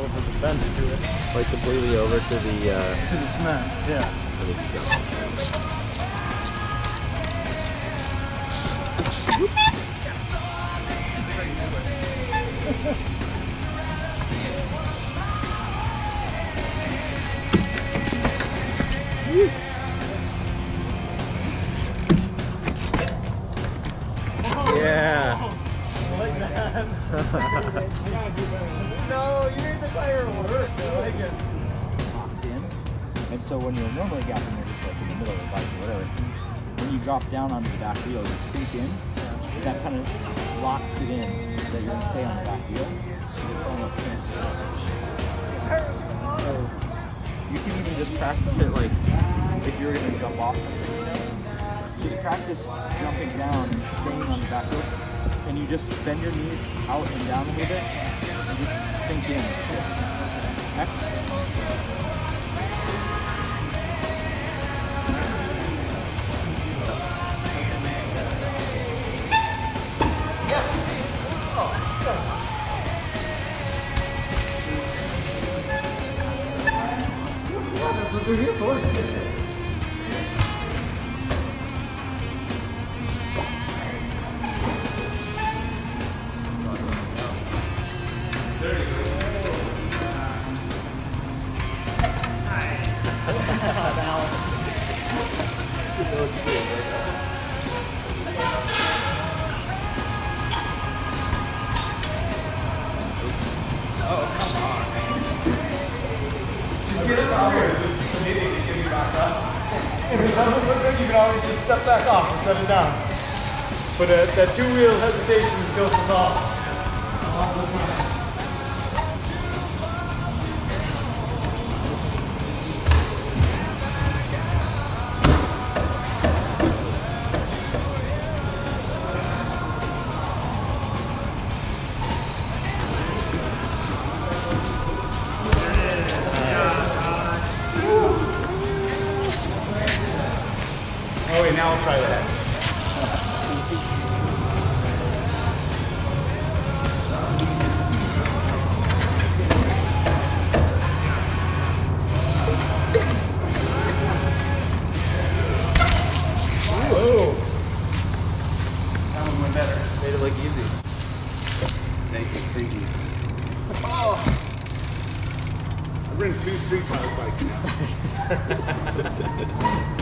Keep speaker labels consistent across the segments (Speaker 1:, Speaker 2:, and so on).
Speaker 1: over the fence to it.
Speaker 2: Like completely over to the, uh,
Speaker 1: To the cement, yeah.
Speaker 2: to the
Speaker 1: no, you made the tire work. I like it.
Speaker 3: locked in. And so when you're normally gapping, you're just like in the middle of the bike or whatever. When you drop down onto the back wheel, you sink in. That kind of locks it in so that you're gonna stay on the back wheel. So you can even just practice it like if you're gonna jump off. Just practice jumping down and staying on the back wheel. And you just bend your knees out and down a little bit and just sink in. Excellent.
Speaker 1: Oh, that's what here for. If it doesn't look good, you can always just step back off and set it down. But uh, that two-wheel hesitation goes us off. Oh.
Speaker 4: bring two street trials bikes now.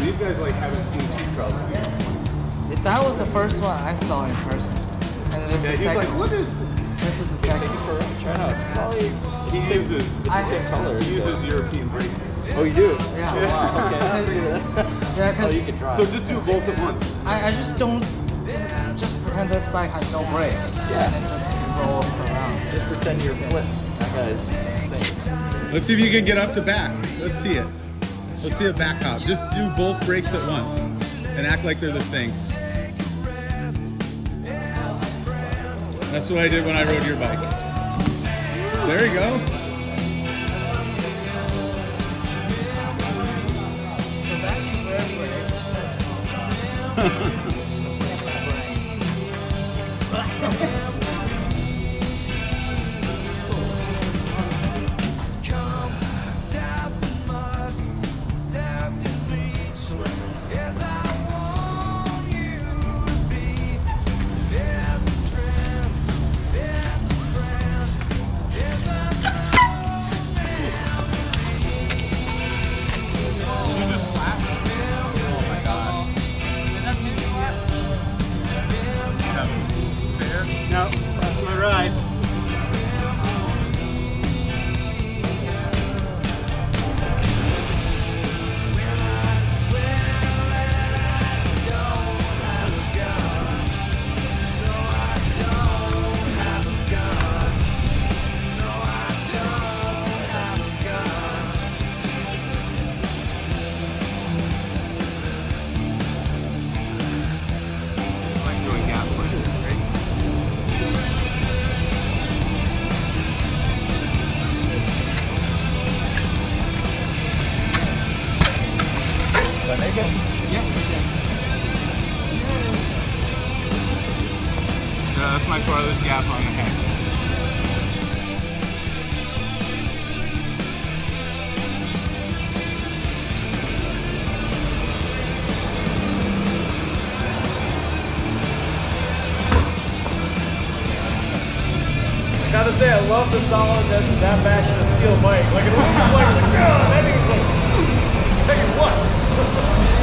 Speaker 4: These guys like haven't seen street trials before.
Speaker 5: That was the first one I saw in person. And this
Speaker 4: Yeah,
Speaker 5: is
Speaker 4: he's
Speaker 5: the
Speaker 4: like,
Speaker 5: second.
Speaker 4: what is this?
Speaker 5: this is the second.
Speaker 2: Try out. It's probably
Speaker 4: He uses
Speaker 2: it's the same color.
Speaker 4: he uses European brake.
Speaker 2: Oh, you do?
Speaker 5: Yeah.
Speaker 2: Okay.
Speaker 5: Yeah,
Speaker 2: Oh, you can try.
Speaker 4: So just do both at once.
Speaker 5: I, I just don't just, just pretend this bike has no brakes.
Speaker 2: Yeah.
Speaker 5: And just roll around.
Speaker 2: Just pretend you're flip. That guy's insane.
Speaker 4: Let's see if you can get up to back. Let's see it. Let's see a back hop. Just do both brakes at once and act like they're the thing. That's what I did when I rode your bike. There you go.
Speaker 5: So
Speaker 4: gotta say, I love the solidness of that fashion of steel bike. Like, it looks like, like, that thing is like, tell you what.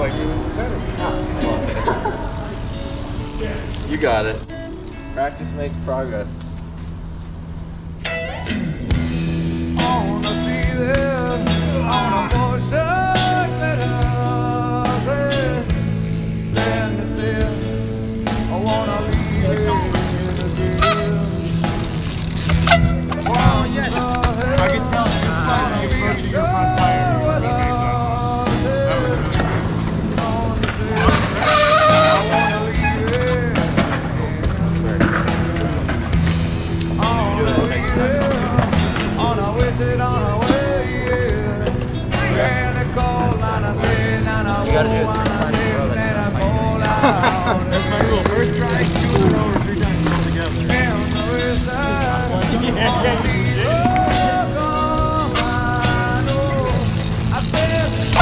Speaker 4: like,
Speaker 2: you
Speaker 5: got it. Practice makes progress.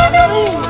Speaker 5: Número 1!